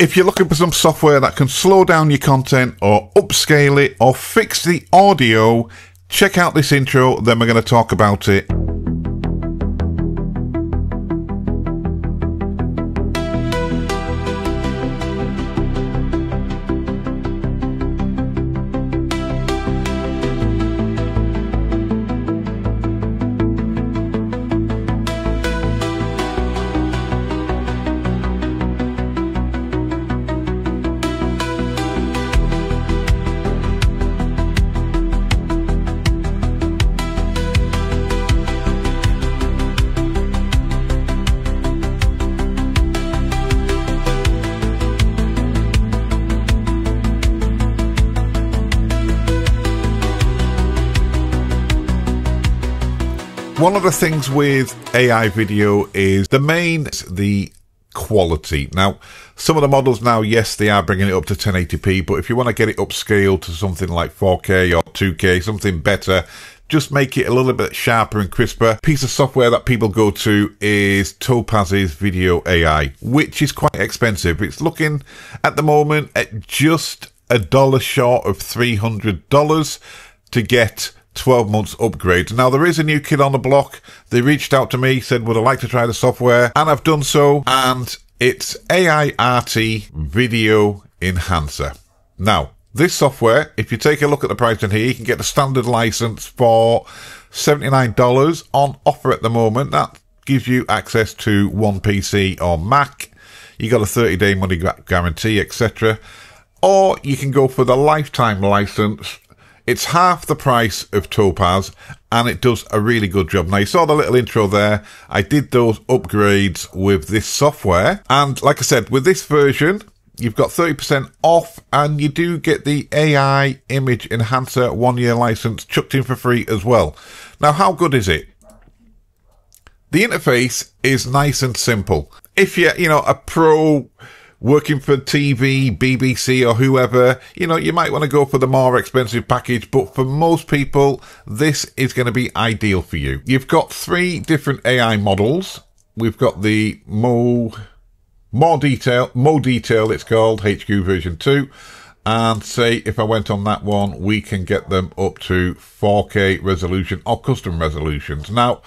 If you're looking for some software that can slow down your content or upscale it or fix the audio, check out this intro, then we're going to talk about it. One of the things with AI video is the main, the quality. Now, some of the models now, yes, they are bringing it up to 1080p, but if you want to get it upscaled to something like 4K or 2K, something better, just make it a little bit sharper and crisper. Piece of software that people go to is Topaz's Video AI, which is quite expensive. It's looking at the moment at just a dollar short of $300 to get 12 months upgrade. Now, there is a new kid on the block. They reached out to me, said, Would I like to try the software? And I've done so. And it's AIarty Video Enhancer. Now, this software, if you take a look at the price pricing here, you can get the standard license for $79 on offer at the moment. That gives you access to one PC or Mac. You got a 30 day money guarantee, etc. Or you can go for the lifetime license it's half the price of Topaz and it does a really good job. Now you saw the little intro there. I did those upgrades with this software. And like I said, with this version, you've got 30% off and you do get the AI image enhancer one year license chucked in for free as well. Now, how good is it? The interface is nice and simple. If you're, you know, a pro working for TV, BBC or whoever, you know, you might want to go for the more expensive package, but for most people, this is going to be ideal for you. You've got three different AI models. We've got the Mo, more detail, Mo detail, it's called HQ version 2. And say if I went on that one, we can get them up to 4K resolution or custom resolutions. Now,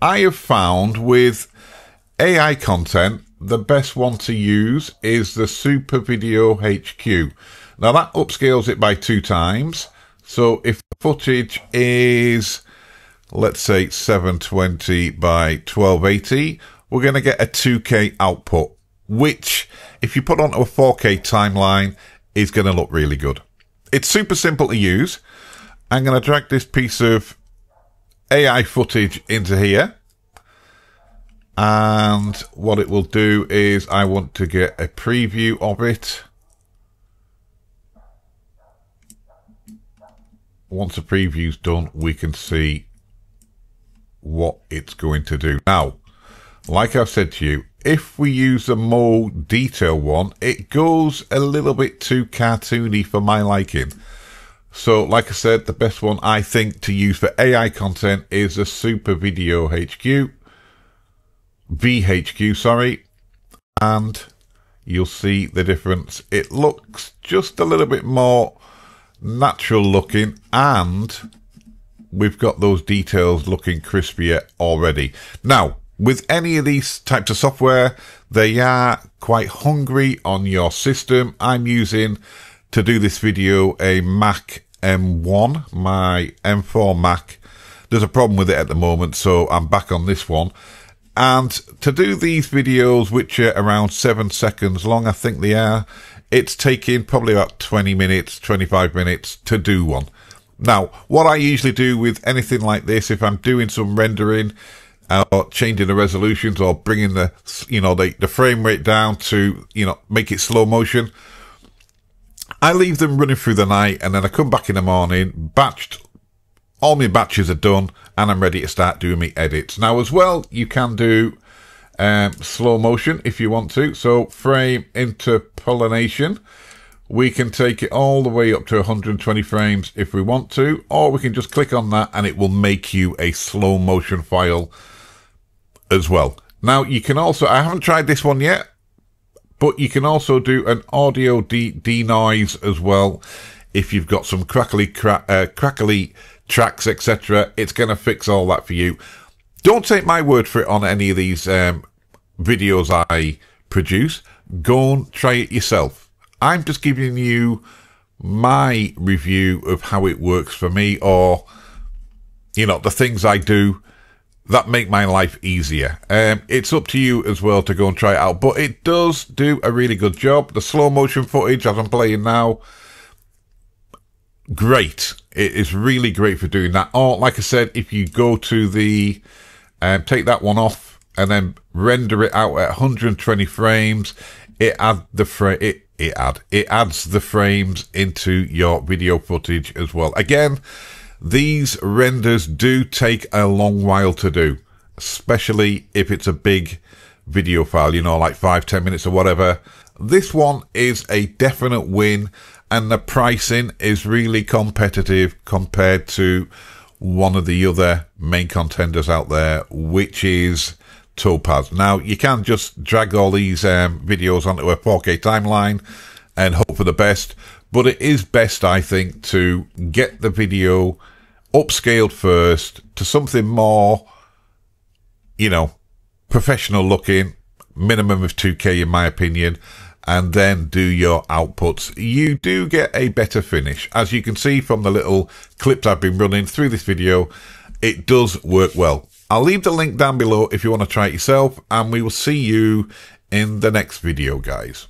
I have found with AI content, the best one to use is the Super Video HQ. Now that upscales it by two times. So if the footage is, let's say 720 by 1280, we're going to get a 2K output, which if you put onto a 4K timeline is going to look really good. It's super simple to use. I'm going to drag this piece of AI footage into here. And what it will do is I want to get a preview of it. Once the preview's done, we can see what it's going to do. Now, like I've said to you, if we use the more detail one, it goes a little bit too cartoony for my liking. So, like I said, the best one I think to use for AI content is the Super Video HQ. VHQ, sorry, and you'll see the difference. It looks just a little bit more natural looking and we've got those details looking crispier already. Now, with any of these types of software, they are quite hungry on your system. I'm using to do this video a Mac M1, my M4 Mac. There's a problem with it at the moment, so I'm back on this one. And to do these videos, which are around seven seconds long, I think they are, it's taking probably about 20 minutes, 25 minutes to do one. Now, what I usually do with anything like this, if I'm doing some rendering, uh, or changing the resolutions or bringing the, you know, the, the frame rate down to, you know, make it slow motion, I leave them running through the night and then I come back in the morning, batched all my batches are done and I'm ready to start doing my edits. Now as well, you can do um, slow motion if you want to. So frame interpolation. We can take it all the way up to 120 frames if we want to, or we can just click on that and it will make you a slow motion file as well. Now you can also, I haven't tried this one yet, but you can also do an audio de- denoise as well. If you've got some crackly, cra- uh, crackly tracks, etc., it's going to fix all that for you. Don't take my word for it on any of these um, videos I produce. Go and try it yourself. I'm just giving you my review of how it works for me, or you know the things I do that make my life easier. Um, it's up to you as well to go and try it out, but it does do a really good job. The slow motion footage as I'm playing now, great. It is really great for doing that. Or, like I said, if you go to the, um, take that one off and then render it out at 120 frames, it add the frame, it, it add, it adds the frames into your video footage as well. Again, these renders do take a long while to do, especially if it's a big video file, you know, like five, ten minutes or whatever. This one is a definite win, and the pricing is really competitive compared to one of the other main contenders out there, which is Topaz. Now, you can just drag all these um, videos onto a 4K timeline and hope for the best, but it is best, I think, to get the video upscaled first to something more, you know, professional looking, minimum of 2K in my opinion, and then do your outputs. You do get a better finish. As you can see from the little clips I've been running through this video, it does work well. I'll leave the link down below if you want to try it yourself, and we will see you in the next video, guys.